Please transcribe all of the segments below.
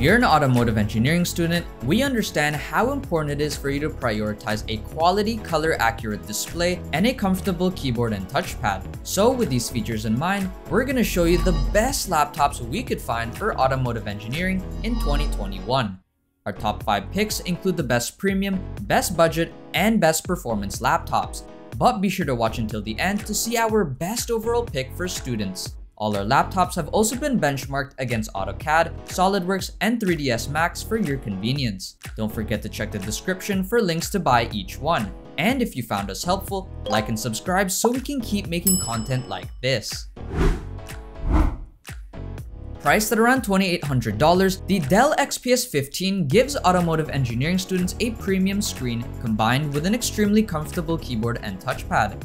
If you're an automotive engineering student, we understand how important it is for you to prioritize a quality color accurate display and a comfortable keyboard and touchpad. So with these features in mind, we're going to show you the best laptops we could find for automotive engineering in 2021. Our top 5 picks include the best premium, best budget, and best performance laptops. But be sure to watch until the end to see our best overall pick for students. All our laptops have also been benchmarked against AutoCAD, SolidWorks, and 3ds Max for your convenience. Don't forget to check the description for links to buy each one. And if you found us helpful, like and subscribe so we can keep making content like this. Priced at around $2,800, the Dell XPS 15 gives automotive engineering students a premium screen combined with an extremely comfortable keyboard and touchpad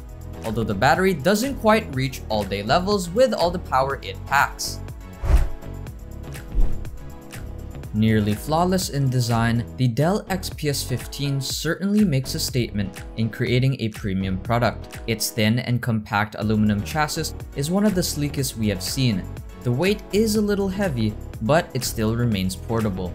although the battery doesn't quite reach all-day levels with all the power it packs. Nearly flawless in design, the Dell XPS 15 certainly makes a statement in creating a premium product. Its thin and compact aluminum chassis is one of the sleekest we have seen. The weight is a little heavy, but it still remains portable.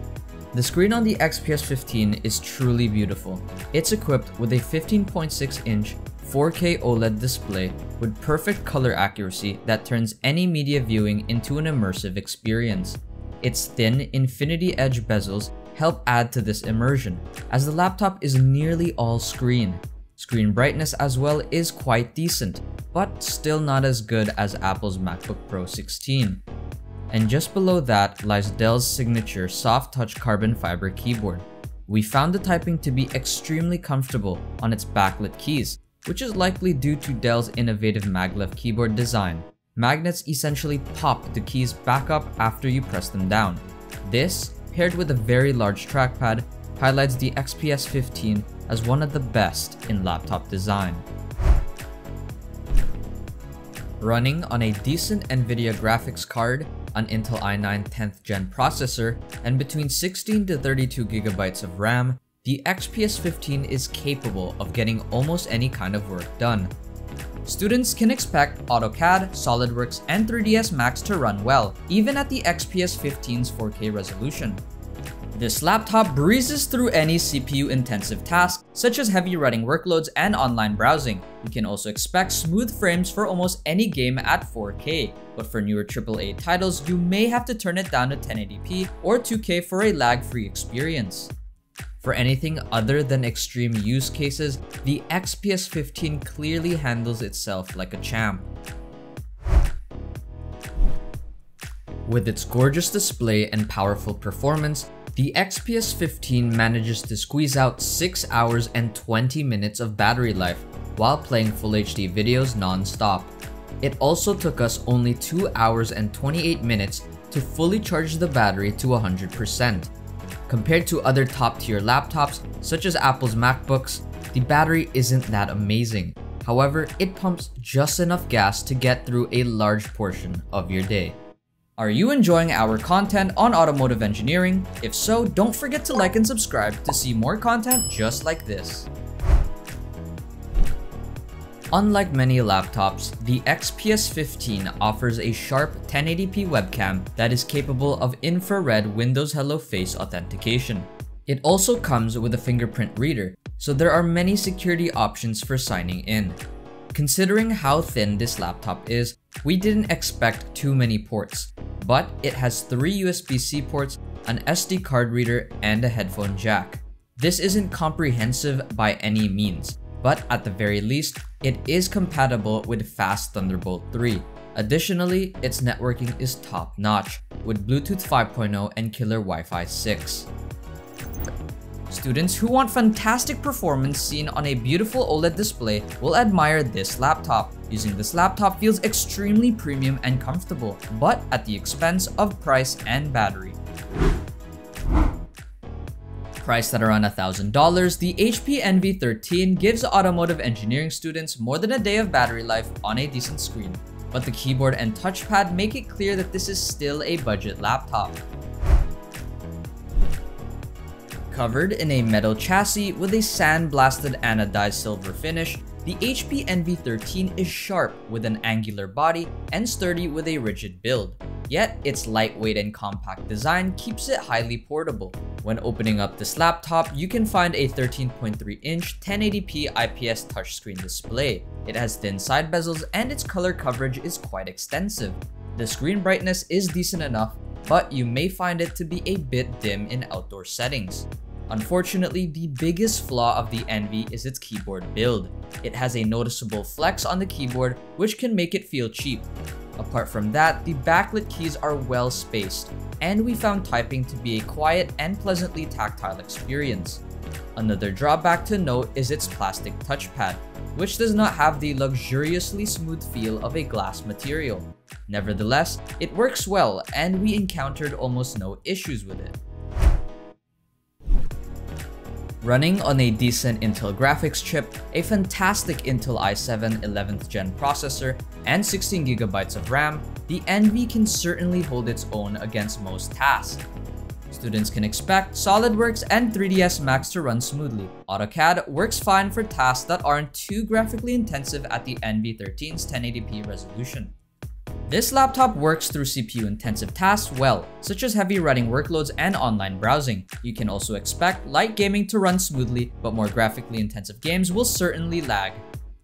The screen on the XPS 15 is truly beautiful. It's equipped with a 15.6 inch 4K OLED display with perfect color accuracy that turns any media viewing into an immersive experience. Its thin infinity edge bezels help add to this immersion, as the laptop is nearly all screen. Screen brightness as well is quite decent, but still not as good as Apple's MacBook Pro 16. And just below that lies Dell's signature soft touch carbon fiber keyboard. We found the typing to be extremely comfortable on its backlit keys, which is likely due to Dell's innovative maglev keyboard design. Magnets essentially pop the keys back up after you press them down. This, paired with a very large trackpad, highlights the XPS 15 as one of the best in laptop design. Running on a decent NVIDIA graphics card, an Intel i9 10th gen processor, and between 16 to 32 gigabytes of RAM, the XPS 15 is capable of getting almost any kind of work done. Students can expect AutoCAD, SolidWorks, and 3ds Max to run well, even at the XPS 15's 4K resolution. This laptop breezes through any CPU-intensive task, such as heavy running workloads and online browsing. You can also expect smooth frames for almost any game at 4K, but for newer AAA titles, you may have to turn it down to 1080p or 2K for a lag-free experience. For anything other than extreme use cases, the XPS 15 clearly handles itself like a champ. With its gorgeous display and powerful performance, the XPS 15 manages to squeeze out 6 hours and 20 minutes of battery life while playing Full HD videos non-stop. It also took us only 2 hours and 28 minutes to fully charge the battery to 100%. Compared to other top tier laptops, such as Apple's MacBooks, the battery isn't that amazing. However, it pumps just enough gas to get through a large portion of your day. Are you enjoying our content on automotive engineering? If so, don't forget to like and subscribe to see more content just like this. Unlike many laptops, the XPS 15 offers a sharp 1080p webcam that is capable of infrared Windows Hello Face authentication. It also comes with a fingerprint reader, so there are many security options for signing in. Considering how thin this laptop is, we didn't expect too many ports, but it has three USB-C ports, an SD card reader, and a headphone jack. This isn't comprehensive by any means, but at the very least, it is compatible with fast Thunderbolt 3. Additionally, its networking is top-notch, with Bluetooth 5.0 and killer Wi-Fi 6. Students who want fantastic performance seen on a beautiful OLED display will admire this laptop. Using this laptop feels extremely premium and comfortable, but at the expense of price and battery. Priced at around $1,000, the HP Envy 13 gives automotive engineering students more than a day of battery life on a decent screen. But the keyboard and touchpad make it clear that this is still a budget laptop. Covered in a metal chassis with a sandblasted anodized silver finish, the HP Envy 13 is sharp with an angular body and sturdy with a rigid build. Yet, its lightweight and compact design keeps it highly portable. When opening up this laptop, you can find a 13.3-inch 1080p IPS touchscreen display. It has thin side bezels and its color coverage is quite extensive. The screen brightness is decent enough, but you may find it to be a bit dim in outdoor settings. Unfortunately, the biggest flaw of the Envy is its keyboard build. It has a noticeable flex on the keyboard which can make it feel cheap. Apart from that, the backlit keys are well spaced, and we found typing to be a quiet and pleasantly tactile experience. Another drawback to note is its plastic touchpad, which does not have the luxuriously smooth feel of a glass material. Nevertheless, it works well and we encountered almost no issues with it. Running on a decent Intel graphics chip, a fantastic Intel i7 11th gen processor, and 16GB of RAM, the Envy can certainly hold its own against most tasks. Students can expect SolidWorks and 3ds Max to run smoothly. AutoCAD works fine for tasks that aren't too graphically intensive at the Envy 13's 1080p resolution. This laptop works through CPU-intensive tasks well, such as heavy running workloads and online browsing. You can also expect light gaming to run smoothly, but more graphically intensive games will certainly lag.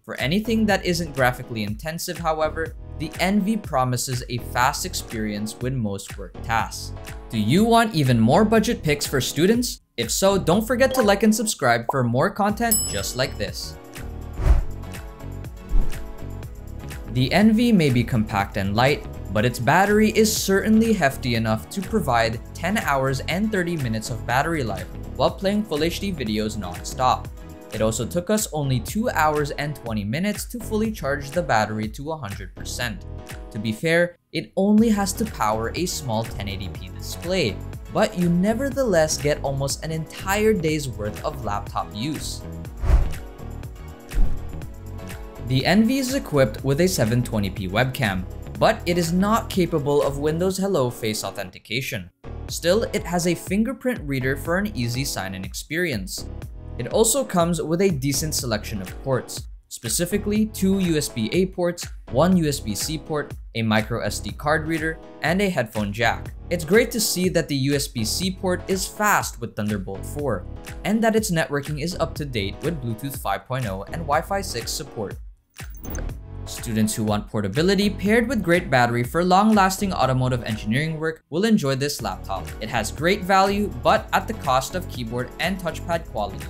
For anything that isn't graphically intensive, however, the Envy promises a fast experience with most work tasks. Do you want even more budget picks for students? If so, don't forget to like and subscribe for more content just like this. The Envy may be compact and light, but its battery is certainly hefty enough to provide 10 hours and 30 minutes of battery life while playing Full HD videos non-stop. It also took us only 2 hours and 20 minutes to fully charge the battery to 100%. To be fair, it only has to power a small 1080p display, but you nevertheless get almost an entire day's worth of laptop use. The Envy is equipped with a 720p webcam, but it is not capable of Windows Hello face authentication. Still, it has a fingerprint reader for an easy sign-in experience. It also comes with a decent selection of ports, specifically two USB-A ports, one USB-C port, a micro SD card reader, and a headphone jack. It's great to see that the USB-C port is fast with Thunderbolt 4, and that its networking is up to date with Bluetooth 5.0 and Wi-Fi 6 support. Students who want portability paired with great battery for long-lasting automotive engineering work will enjoy this laptop. It has great value, but at the cost of keyboard and touchpad quality.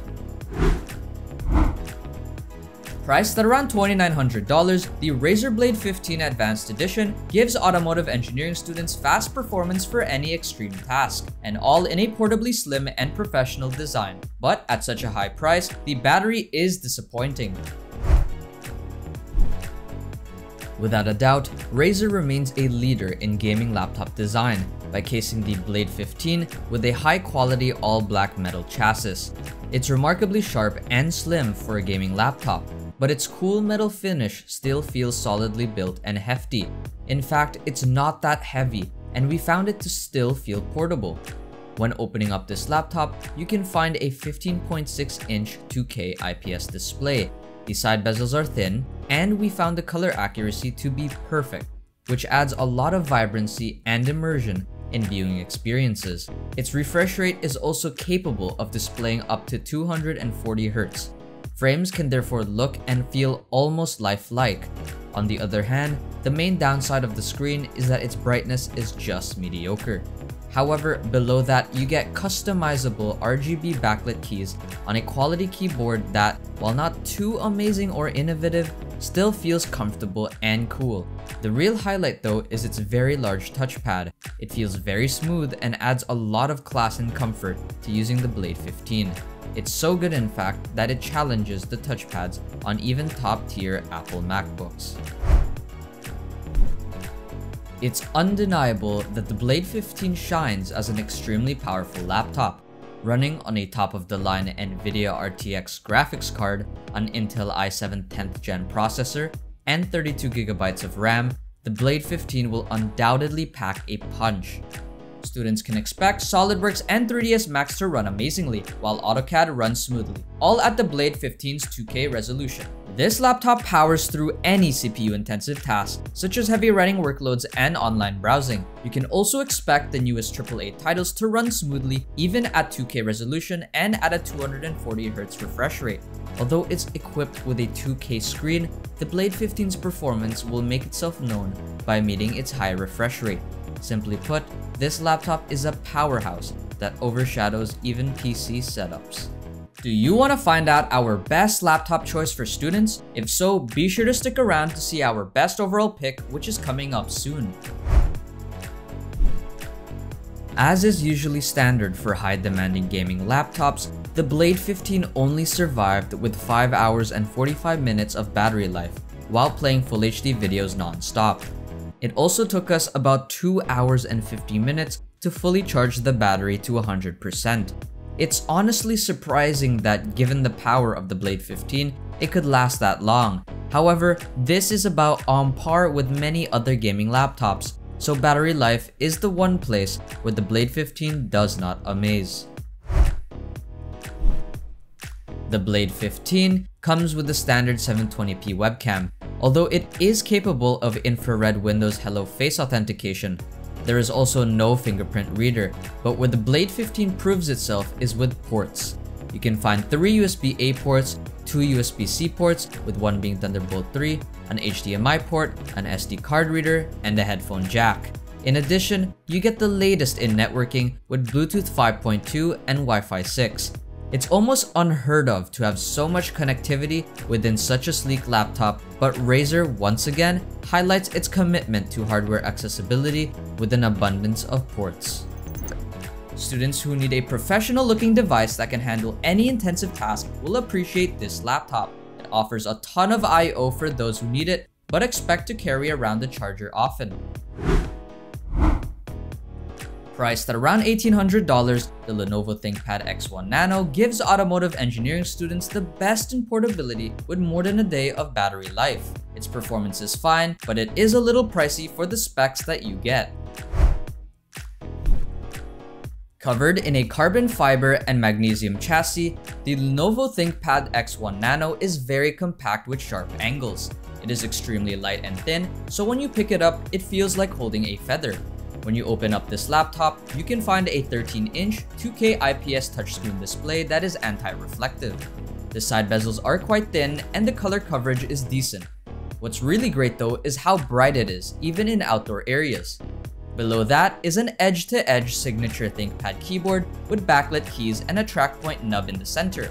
Priced at around $2,900, the Razer Blade 15 Advanced Edition gives automotive engineering students fast performance for any extreme task, and all in a portably slim and professional design. But at such a high price, the battery is disappointing. Without a doubt, Razer remains a leader in gaming laptop design by casing the Blade 15 with a high-quality all-black metal chassis. It's remarkably sharp and slim for a gaming laptop, but its cool metal finish still feels solidly built and hefty. In fact, it's not that heavy, and we found it to still feel portable. When opening up this laptop, you can find a 15.6-inch 2K IPS display. The side bezels are thin, and we found the color accuracy to be perfect, which adds a lot of vibrancy and immersion in viewing experiences. Its refresh rate is also capable of displaying up to 240Hz. Frames can therefore look and feel almost lifelike. On the other hand, the main downside of the screen is that its brightness is just mediocre. However, below that, you get customizable RGB backlit keys on a quality keyboard that, while not too amazing or innovative, still feels comfortable and cool. The real highlight though is its very large touchpad. It feels very smooth and adds a lot of class and comfort to using the Blade 15. It's so good in fact that it challenges the touchpads on even top tier Apple MacBooks. It's undeniable that the Blade 15 shines as an extremely powerful laptop. Running on a top-of-the-line NVIDIA RTX graphics card, an Intel i7 10th gen processor, and 32GB of RAM, the Blade 15 will undoubtedly pack a punch. Students can expect SolidWorks and 3ds Max to run amazingly, while AutoCAD runs smoothly, all at the Blade 15's 2K resolution. This laptop powers through any CPU-intensive task, such as heavy writing workloads and online browsing. You can also expect the newest AAA titles to run smoothly even at 2K resolution and at a 240Hz refresh rate. Although it's equipped with a 2K screen, the Blade 15's performance will make itself known by meeting its high refresh rate. Simply put, this laptop is a powerhouse that overshadows even PC setups. Do you want to find out our best laptop choice for students? If so, be sure to stick around to see our best overall pick, which is coming up soon. As is usually standard for high-demanding gaming laptops, the Blade 15 only survived with 5 hours and 45 minutes of battery life while playing Full HD videos non-stop. It also took us about 2 hours and 50 minutes to fully charge the battery to 100%. It's honestly surprising that given the power of the Blade 15, it could last that long. However, this is about on par with many other gaming laptops, so battery life is the one place where the Blade 15 does not amaze. The Blade 15 comes with the standard 720p webcam, although it is capable of infrared Windows Hello Face authentication, there is also no fingerprint reader, but where the Blade 15 proves itself is with ports. You can find 3 USB-A ports, 2 USB-C ports, with one being Thunderbolt 3, an HDMI port, an SD card reader, and a headphone jack. In addition, you get the latest in networking with Bluetooth 5.2 and Wi-Fi 6. It's almost unheard of to have so much connectivity within such a sleek laptop, but Razer once again highlights its commitment to hardware accessibility with an abundance of ports. Students who need a professional looking device that can handle any intensive task will appreciate this laptop. It offers a ton of I.O. for those who need it, but expect to carry around the charger often. Priced at around $1,800, the Lenovo ThinkPad X1 Nano gives automotive engineering students the best in portability with more than a day of battery life. Its performance is fine, but it is a little pricey for the specs that you get. Covered in a carbon fiber and magnesium chassis, the Lenovo ThinkPad X1 Nano is very compact with sharp angles. It is extremely light and thin, so when you pick it up, it feels like holding a feather. When you open up this laptop, you can find a 13-inch 2K IPS touchscreen display that is anti-reflective. The side bezels are quite thin and the color coverage is decent. What's really great though is how bright it is, even in outdoor areas. Below that is an edge-to-edge -edge signature ThinkPad keyboard with backlit keys and a trackpoint nub in the center.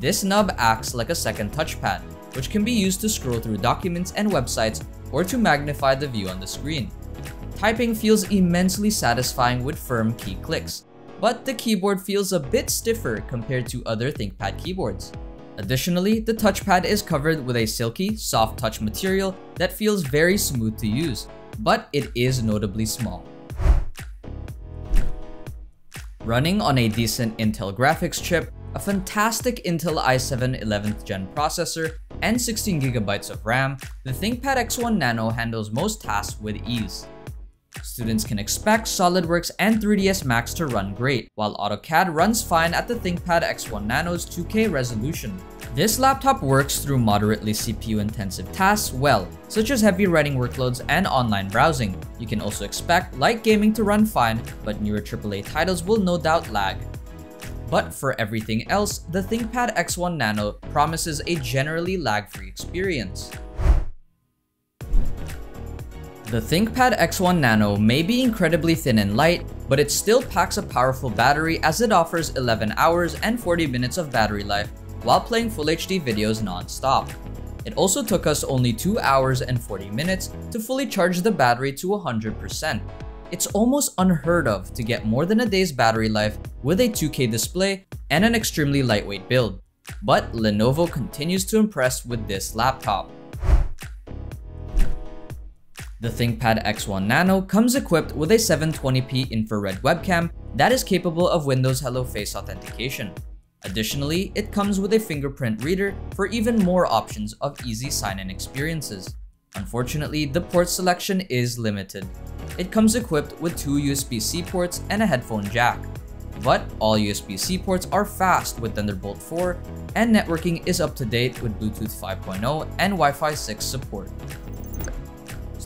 This nub acts like a second touchpad, which can be used to scroll through documents and websites or to magnify the view on the screen. Typing feels immensely satisfying with firm key clicks, but the keyboard feels a bit stiffer compared to other ThinkPad keyboards. Additionally, the touchpad is covered with a silky, soft touch material that feels very smooth to use, but it is notably small. Running on a decent Intel graphics chip, a fantastic Intel i7 11th gen processor, and 16GB of RAM, the ThinkPad X1 Nano handles most tasks with ease. Students can expect SolidWorks and 3ds Max to run great, while AutoCAD runs fine at the ThinkPad X1 Nano's 2K resolution. This laptop works through moderately CPU-intensive tasks well, such as heavy writing workloads and online browsing. You can also expect light gaming to run fine, but newer AAA titles will no doubt lag. But for everything else, the ThinkPad X1 Nano promises a generally lag-free experience. The ThinkPad X1 Nano may be incredibly thin and light, but it still packs a powerful battery as it offers 11 hours and 40 minutes of battery life while playing Full HD videos non-stop. It also took us only 2 hours and 40 minutes to fully charge the battery to 100%. It's almost unheard of to get more than a day's battery life with a 2K display and an extremely lightweight build. But Lenovo continues to impress with this laptop. The ThinkPad X1 Nano comes equipped with a 720p infrared webcam that is capable of Windows Hello Face authentication. Additionally, it comes with a fingerprint reader for even more options of easy sign-in experiences. Unfortunately, the port selection is limited. It comes equipped with two USB-C ports and a headphone jack. But all USB-C ports are fast with Thunderbolt 4, and networking is up to date with Bluetooth 5.0 and Wi-Fi 6 support.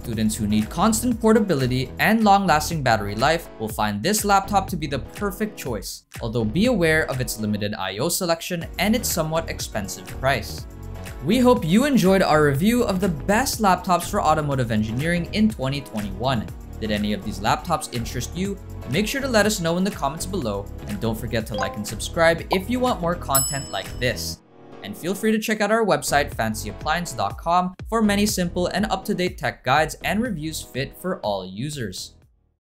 Students who need constant portability and long-lasting battery life will find this laptop to be the perfect choice, although be aware of its limited I.O. selection and its somewhat expensive price. We hope you enjoyed our review of the best laptops for automotive engineering in 2021. Did any of these laptops interest you? Make sure to let us know in the comments below, and don't forget to like and subscribe if you want more content like this. And feel free to check out our website fancyappliance.com for many simple and up-to-date tech guides and reviews fit for all users.